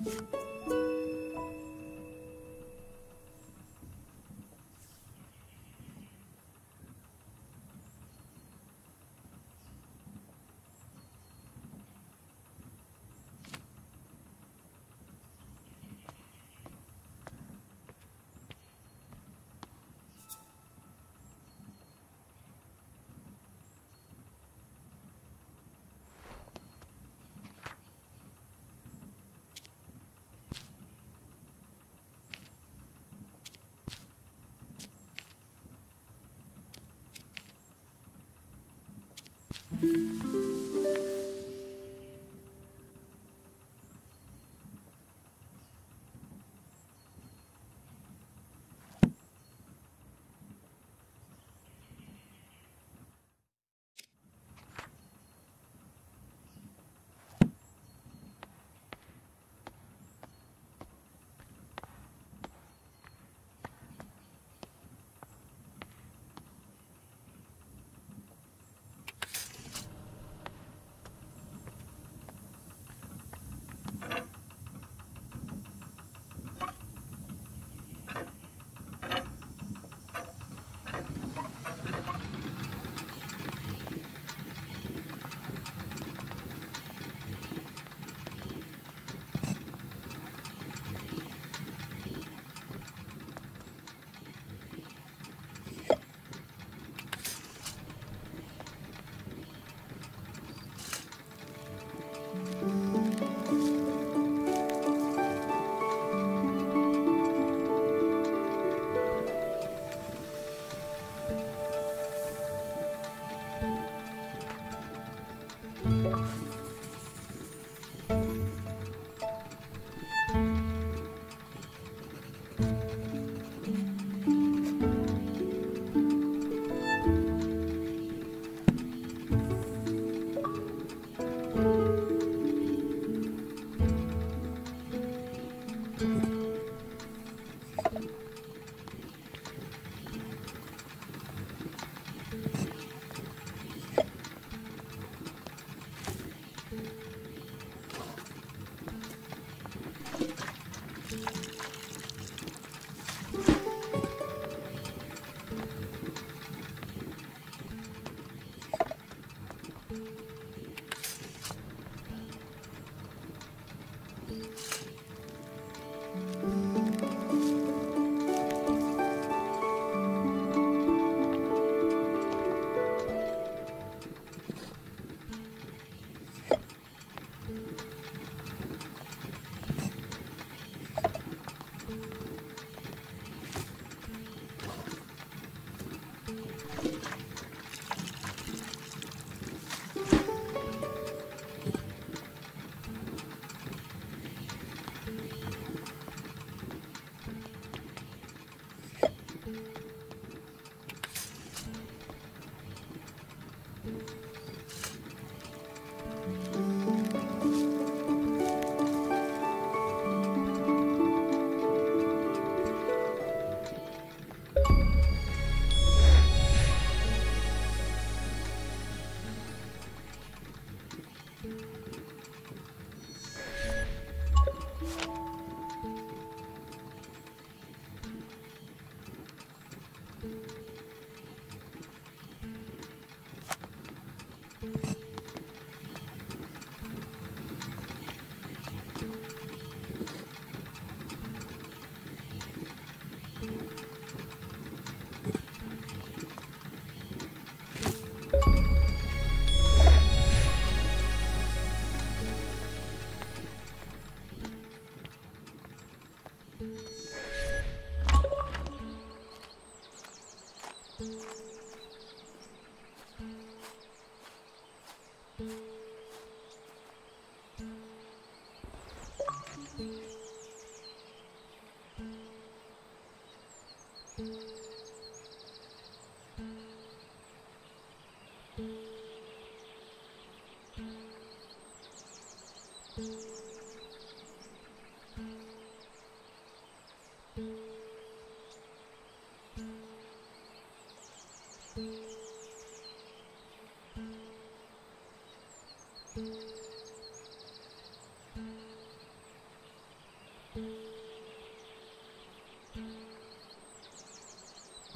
うん。Thank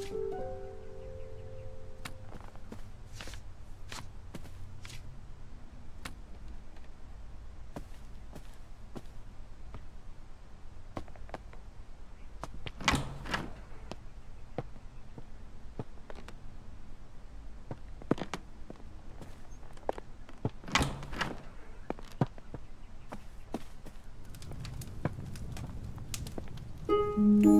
Thank mm -hmm. you.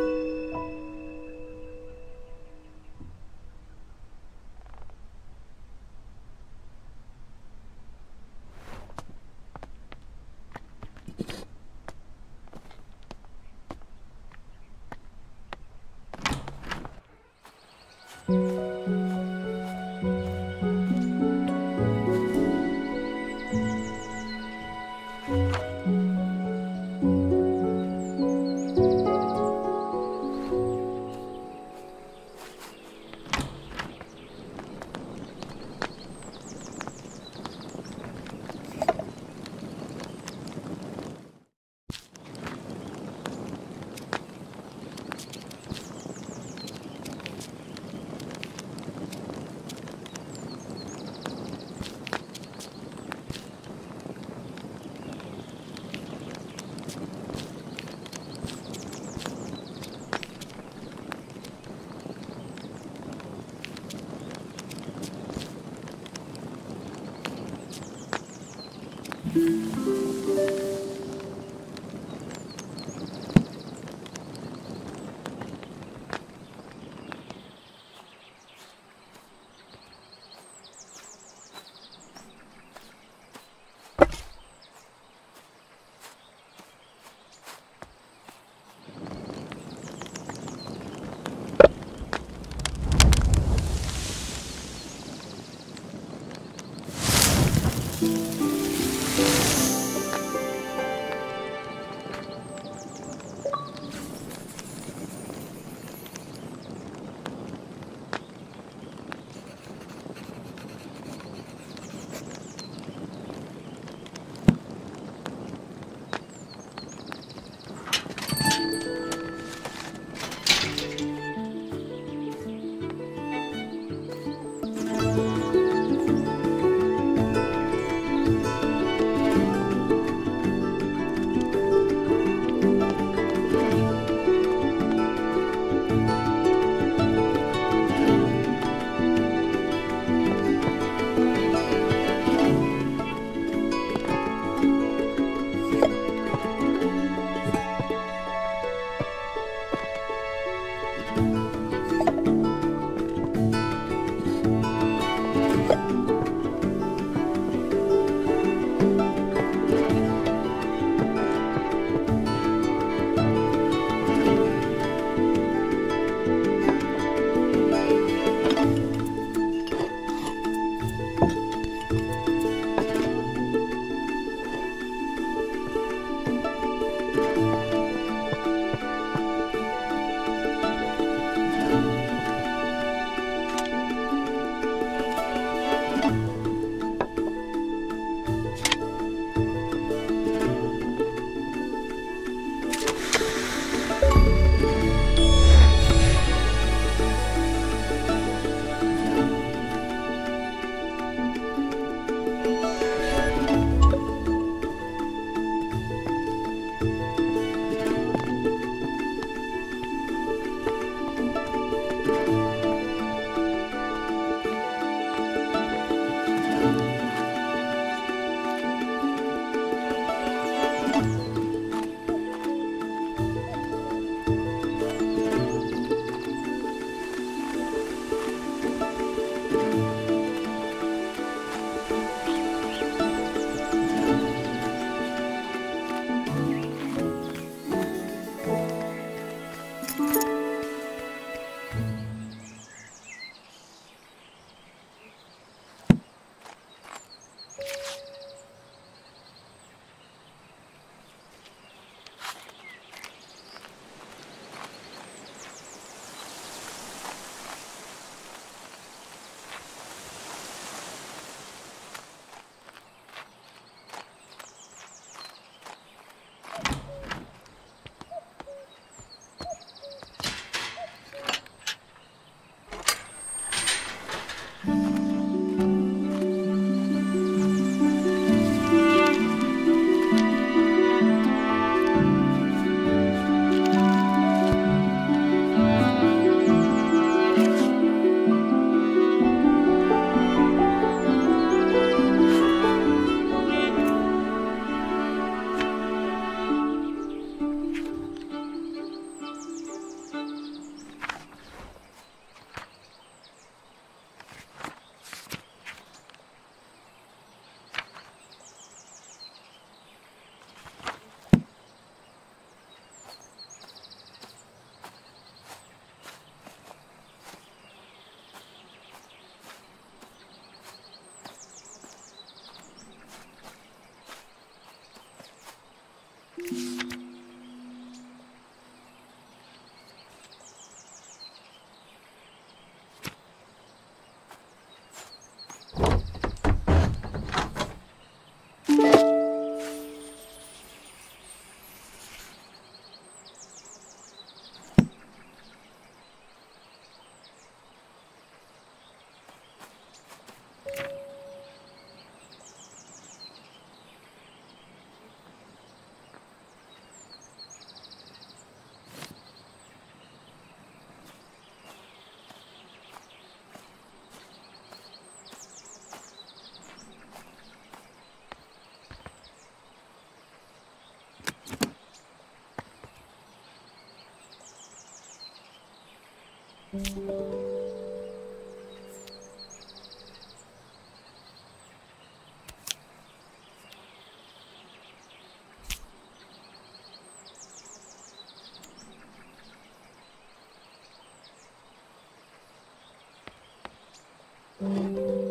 Thank mm -hmm. you.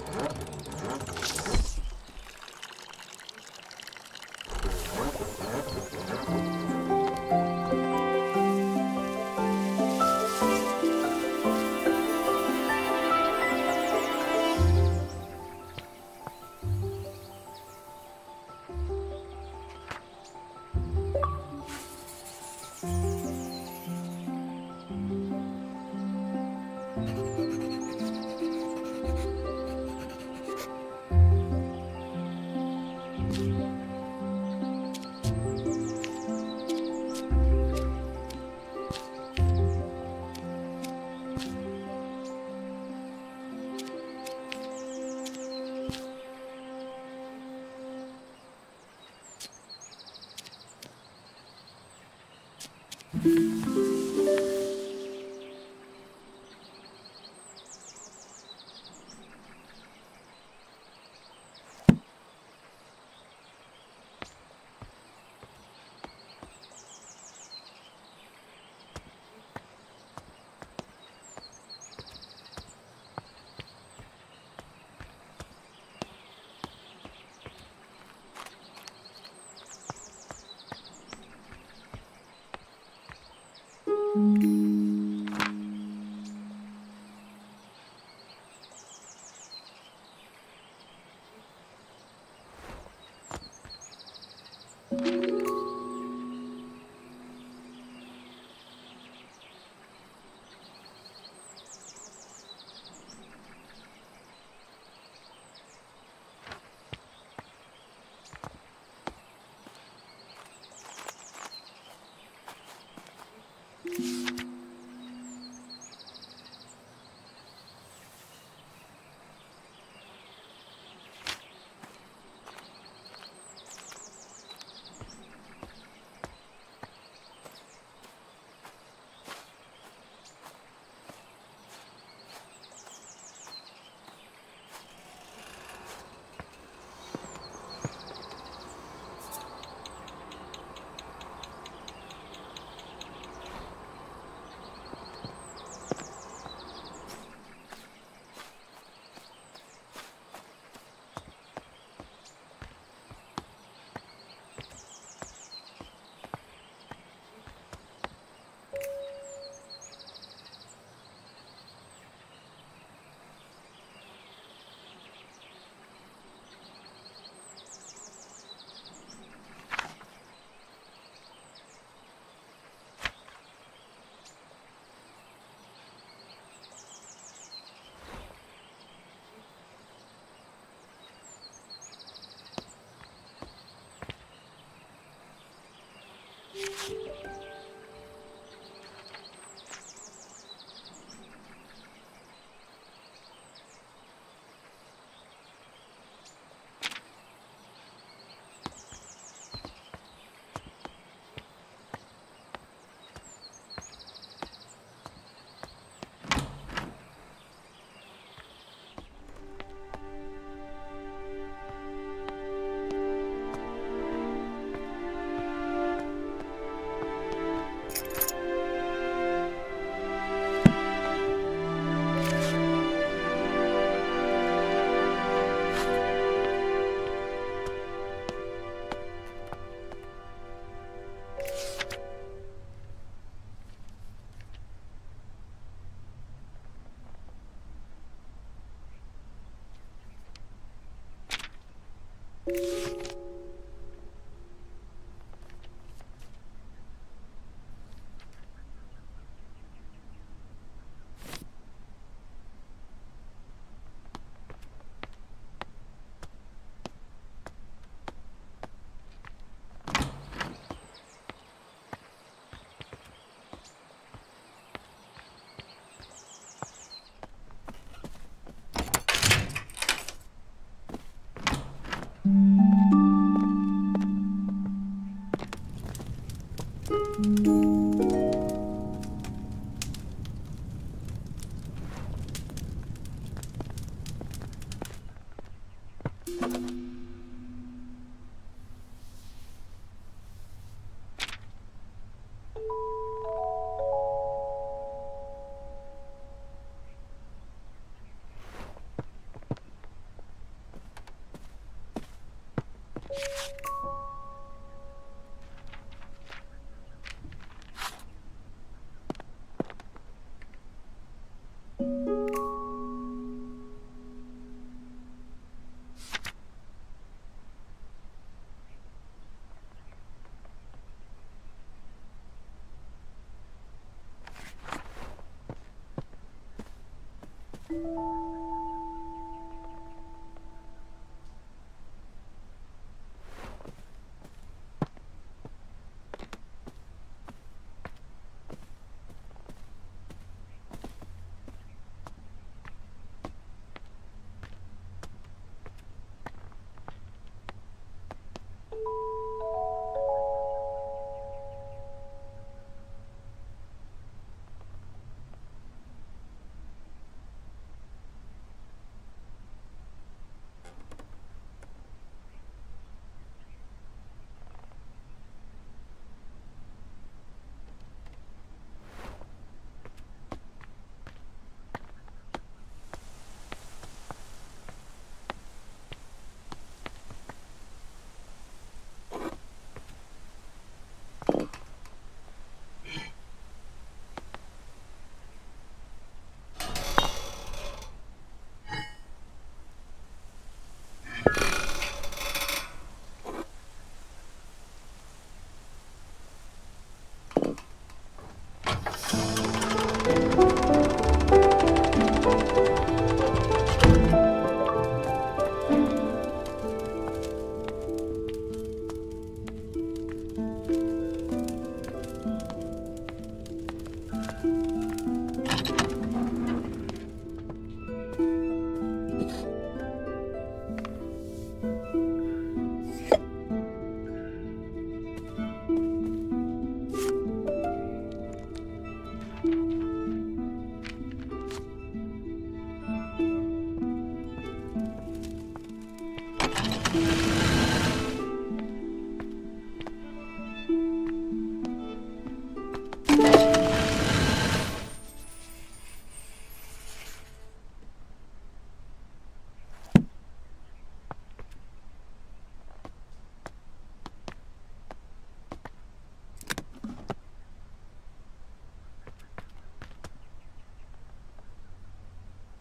Mm-hmm.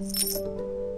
Música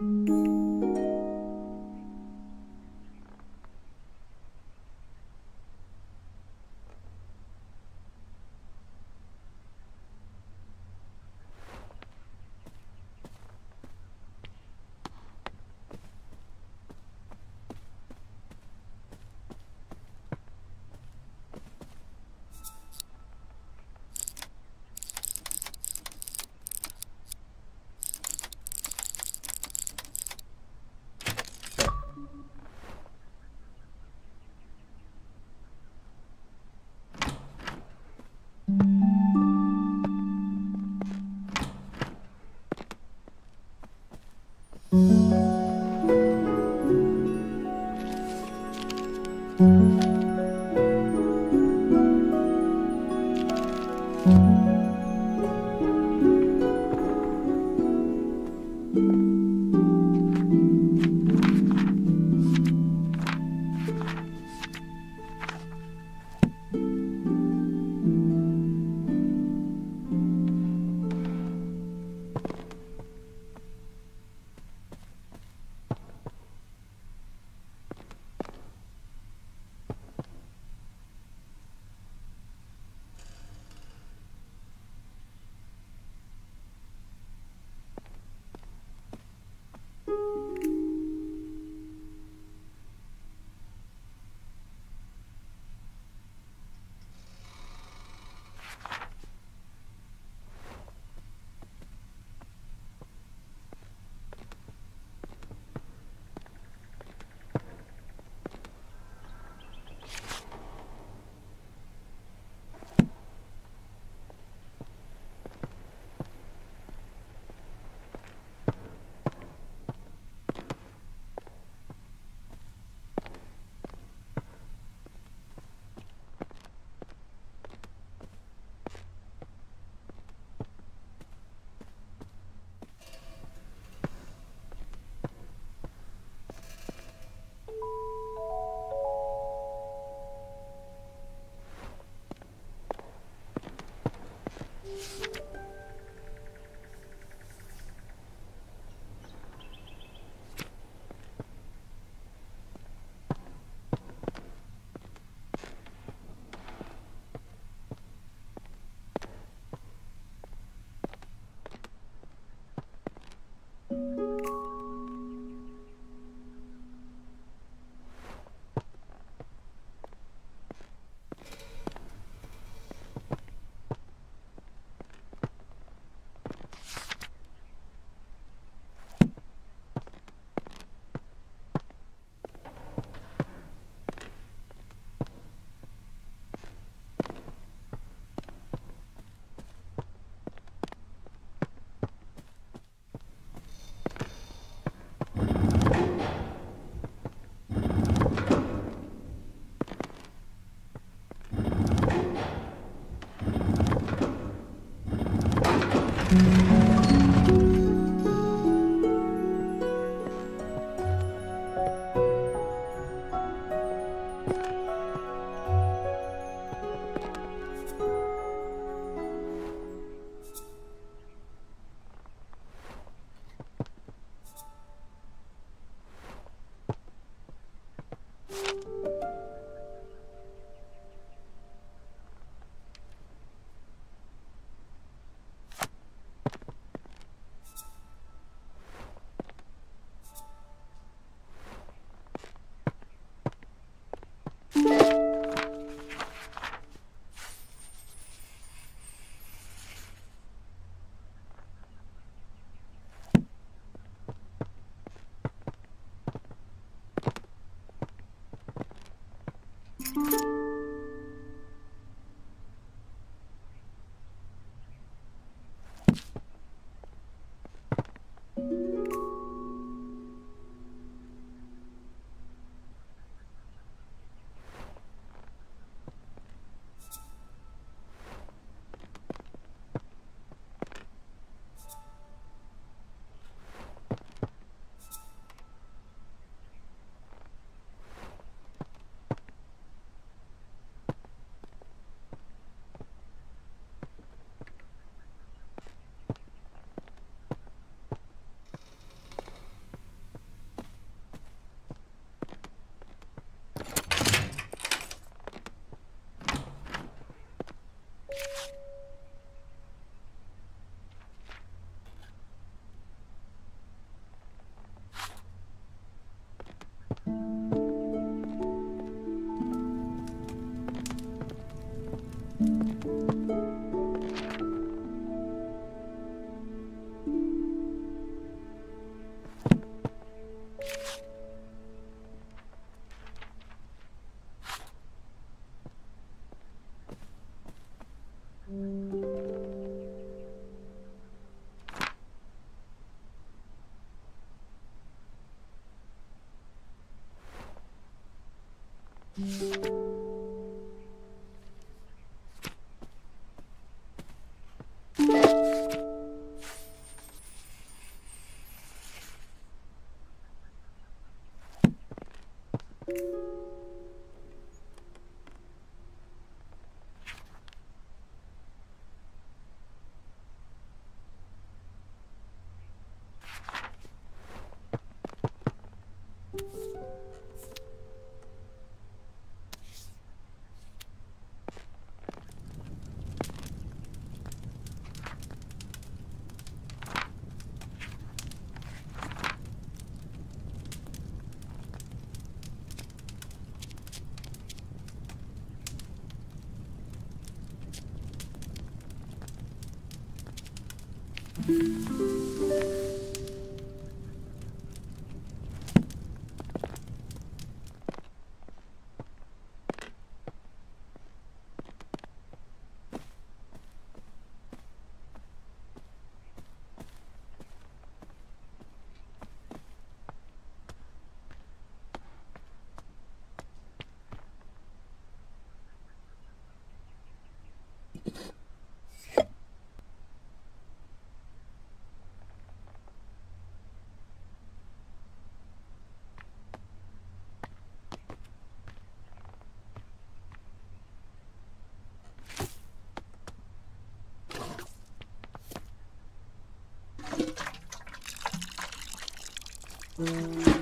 嗯。Thank you. Mm-hmm.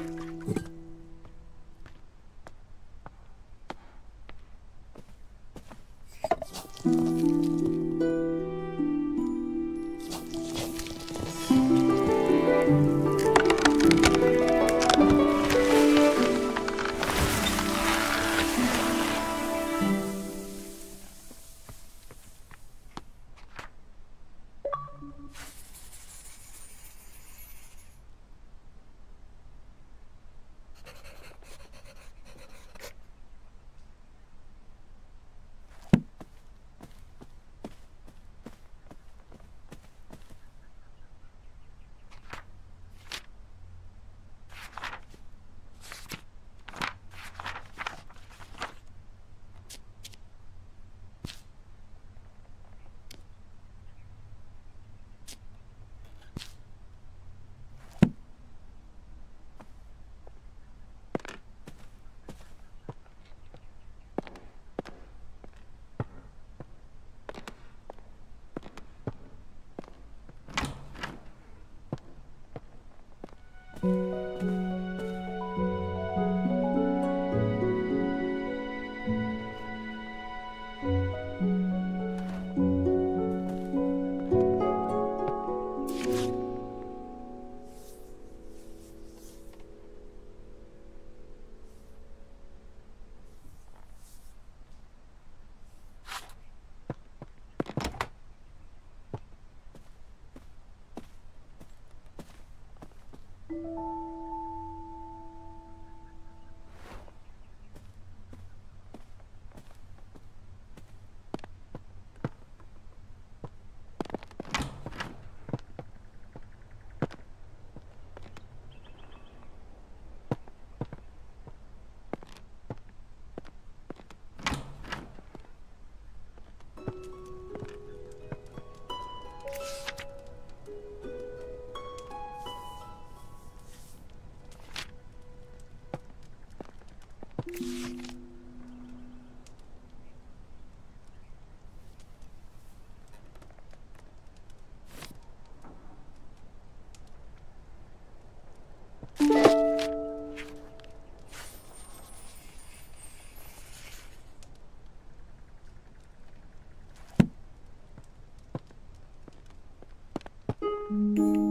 Thank mm -hmm. you.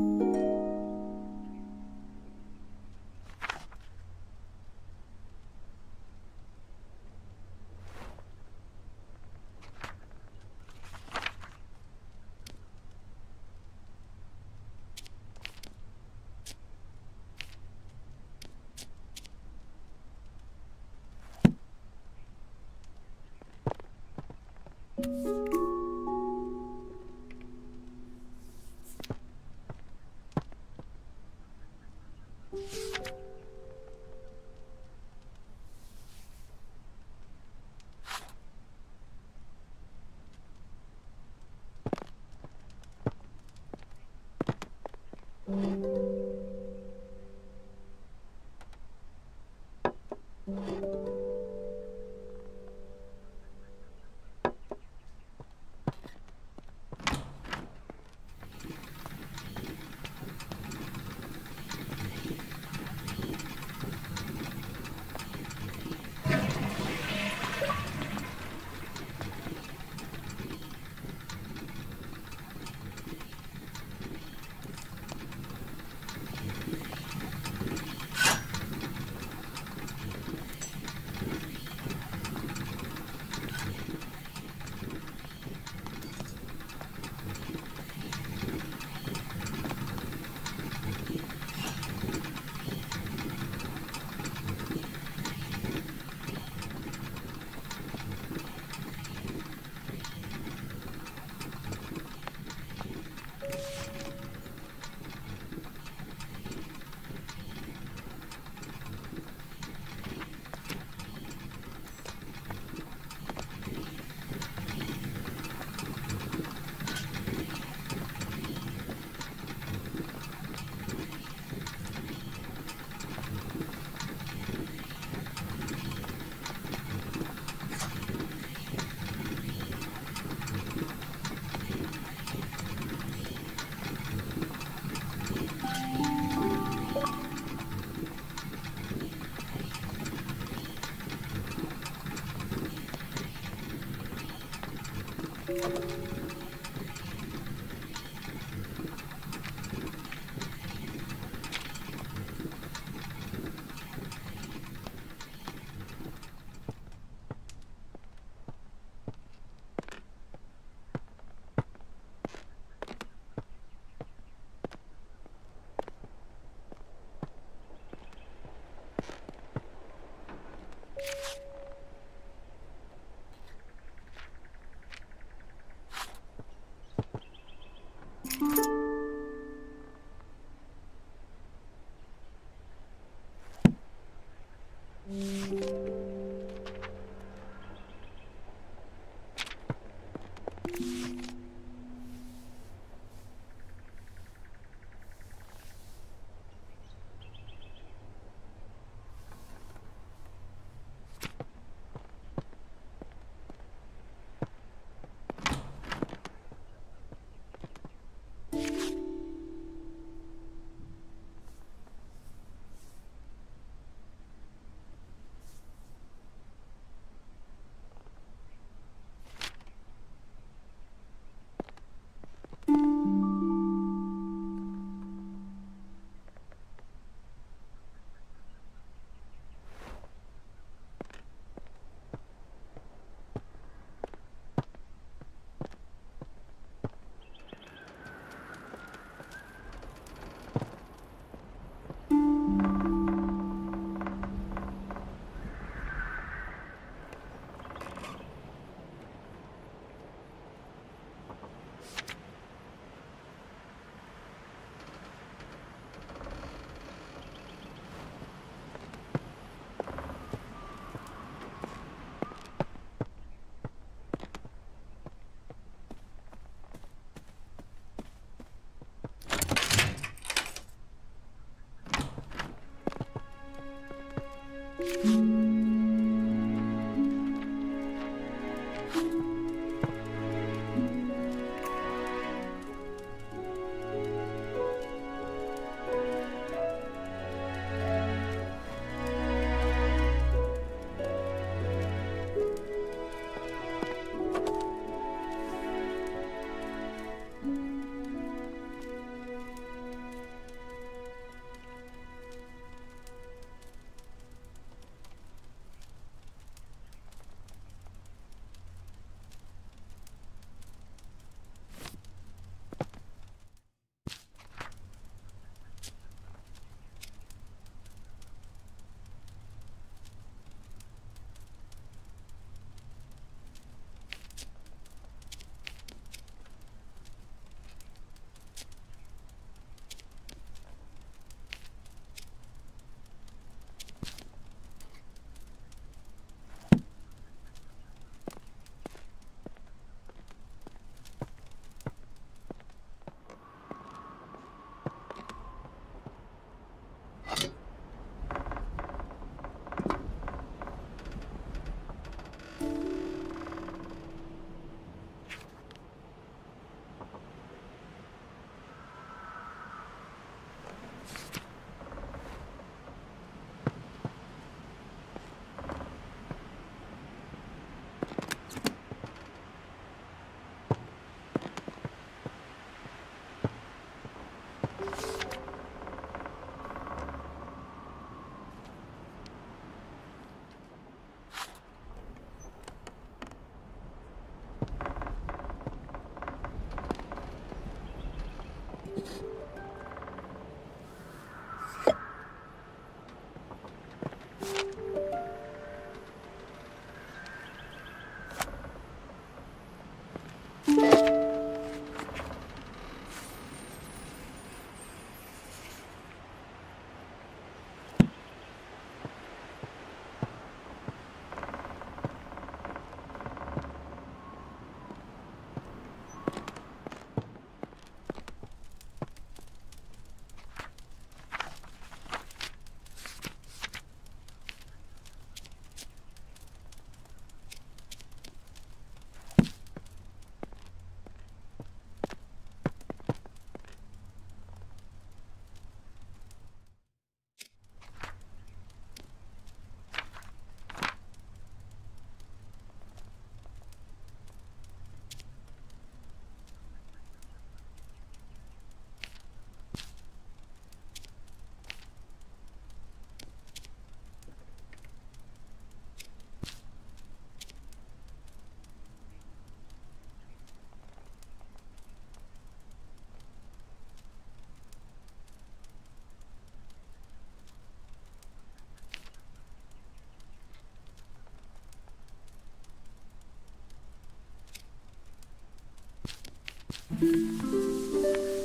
Thank you.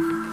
Mm-hmm.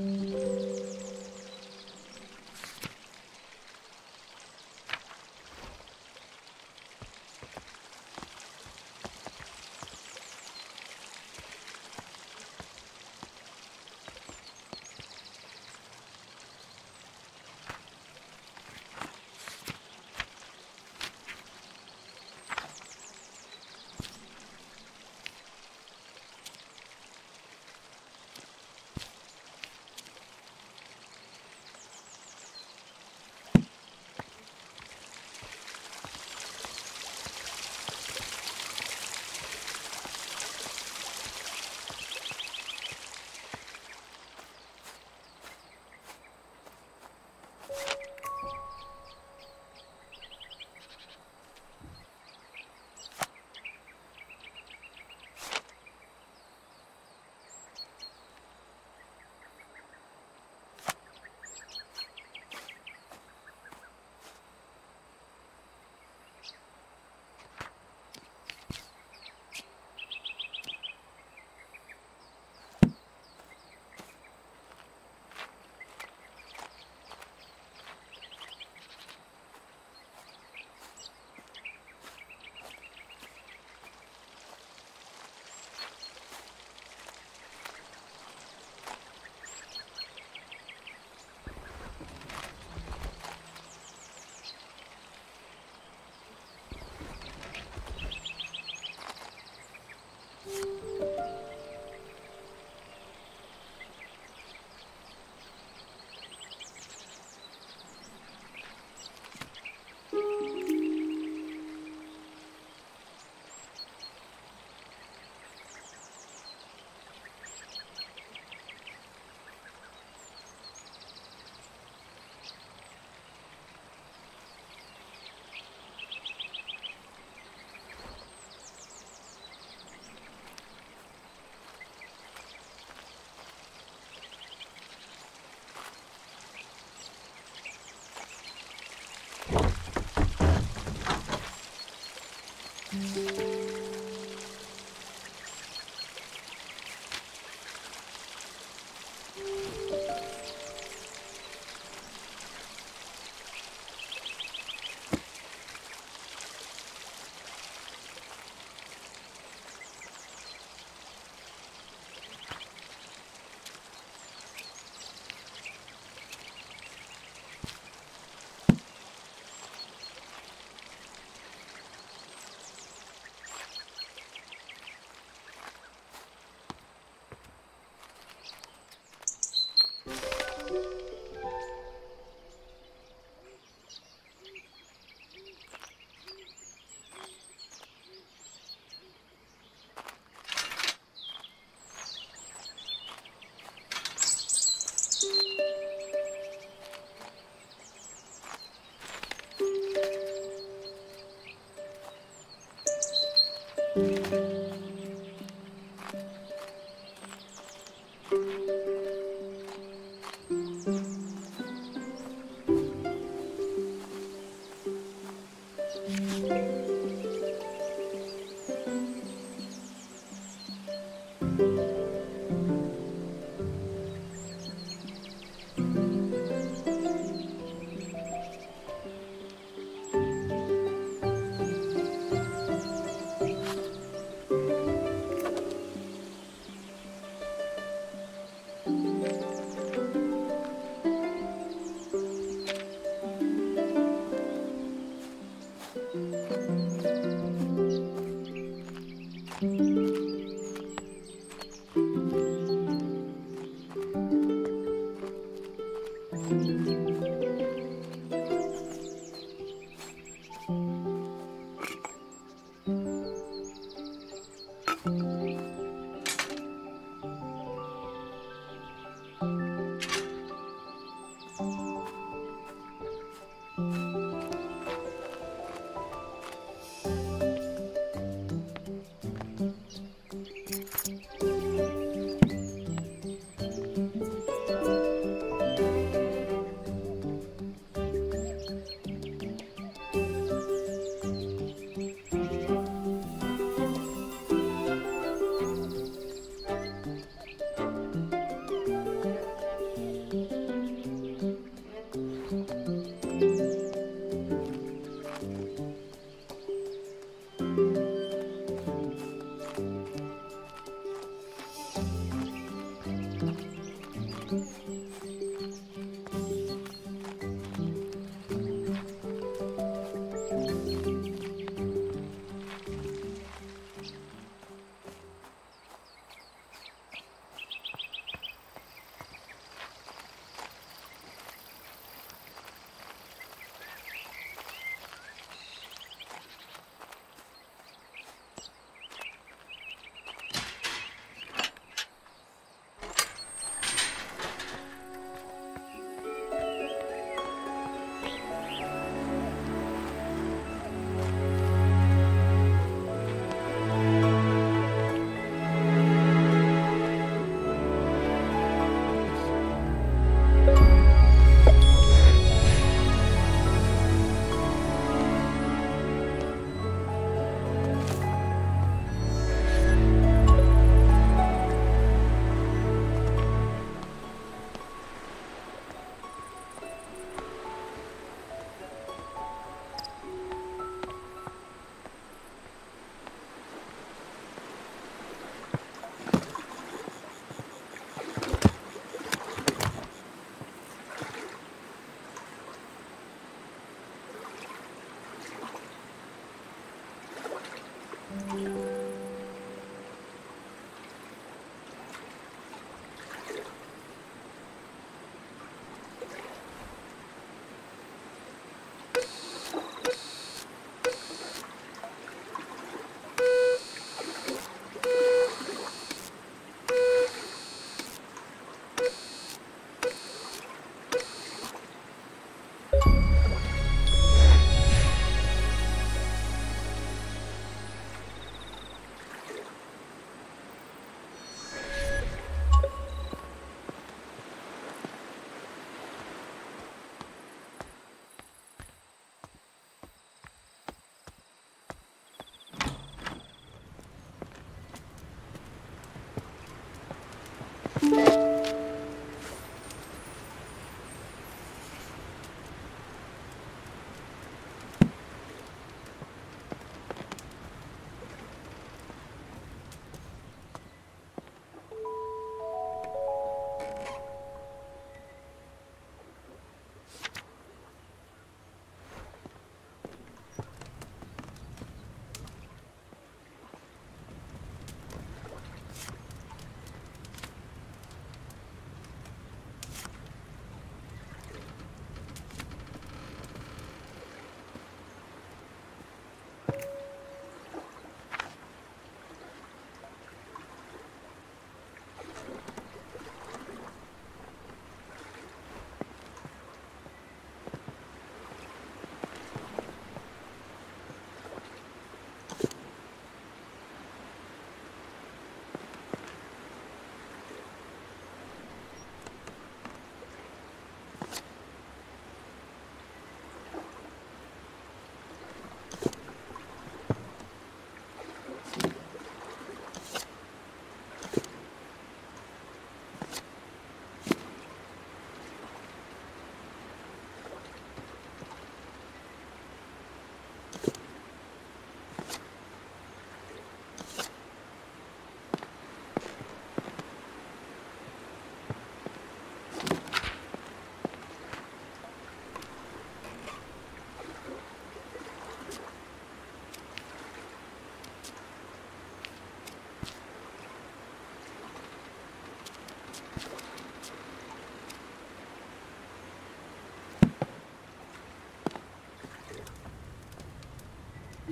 Música